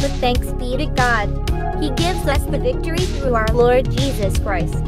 But thanks be to God. He gives us the victory through our Lord Jesus Christ.